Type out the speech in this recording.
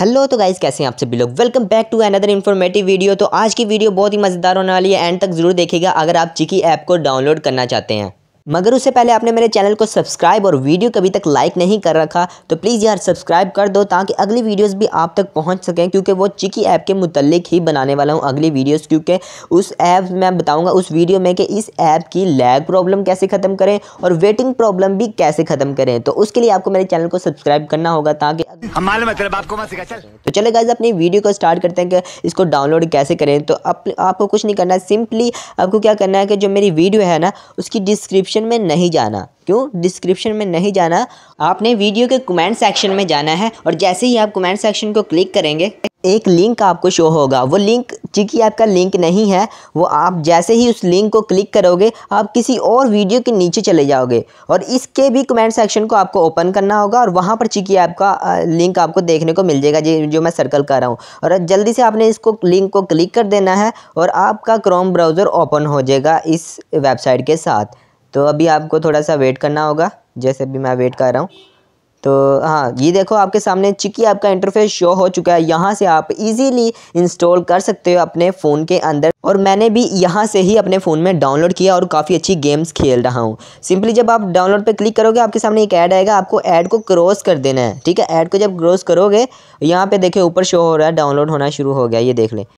Hello तो guys कैसे हैं आप सभी लोग? Welcome back to another informative video तो आज की वीडियो बहुत ही मज़ेदार होने वाली है. एंड तक ज़रूर देखिएगा अगर आप चिकी ऐप को डाउनलोड करना चाहते हैं. मगर उससे पहले आपने मेरे चैनल को सब्सक्राइब और वीडियो कभी तक लाइक नहीं कर रखा तो प्लीज़ यार सब्सक्राइब कर दो ताकि अगली वीडियोस भी आप तक पहुँच सकें क्योंकि वो चिकी ऐप के मुतलिक ही बनाने वाला हूँ अगली वीडियोस क्योंकि उस ऐप मैं बताऊँगा उस वीडियो में कि इस ऐप की लैग प्रॉब्लम कैसे ख़त्म करें और वेटिंग प्रॉब्लम भी कैसे ख़त्म करें। तो उसके लिए आपको मेरे चैनल को सब्सक्राइब करना होगा ताकि तो चले गाइज़ अपनी वीडियो को स्टार्ट करते हैं कि इसको डाउनलोड कैसे करें। तो आप, आपको कुछ नहीं करना है सिंपली आपको क्या करना है कि जो मेरी वीडियो है ना उसकी डिस्क्रिप्शन में नहीं जाना। क्यों? डिस्क्रिप्शन में नहीं जाना। आपने वीडियो के कमेंट सेक्शन में जाना है और जैसे ही आप कमेंट सेक्शन को क्लिक करेंगे, एक लिंक आपको शो होगा। वो लिंक चिकी ऐप का लिंक नहीं है, वो आप जैसे ही उस लिंक को क्लिक करोगे, आप किसी और वीडियो के नीचे चले जाओगे और इसके भी कमेंट सेक्शन को आपको ओपन करना होगा और वहाँ पर चिकी ऐप का लिंक आपको देखने को मिल जाएगा, जी, जो मैं सर्कल कर रहा हूँ। और जल्दी से आपने इसको लिंक को क्लिक कर देना है और आपका क्रोम ब्राउज़र ओपन हो जाएगा इस वेबसाइट के साथ। तो अभी आपको थोड़ा सा वेट करना होगा, जैसे भी मैं वेट कर रहा हूँ। तो हाँ ये देखो आपके सामने चिकी आपका इंटरफेस शो हो चुका है। यहाँ से आप इजीली इंस्टॉल कर सकते हो अपने फ़ोन के अंदर। और मैंने भी यहाँ से ही अपने फ़ोन में डाउनलोड किया और काफ़ी अच्छी गेम्स खेल रहा हूँ। सिंपली जब आप डाउनलोड पे क्लिक करोगे, आपके सामने एक ऐड आएगा। आपको ऐड को क्रॉस कर देना है, ठीक है? ऐड को जब क्रॉस करोगे, यहाँ पे देखे ऊपर शो हो रहा है डाउनलोड होना शुरू हो गया, ये देख लें।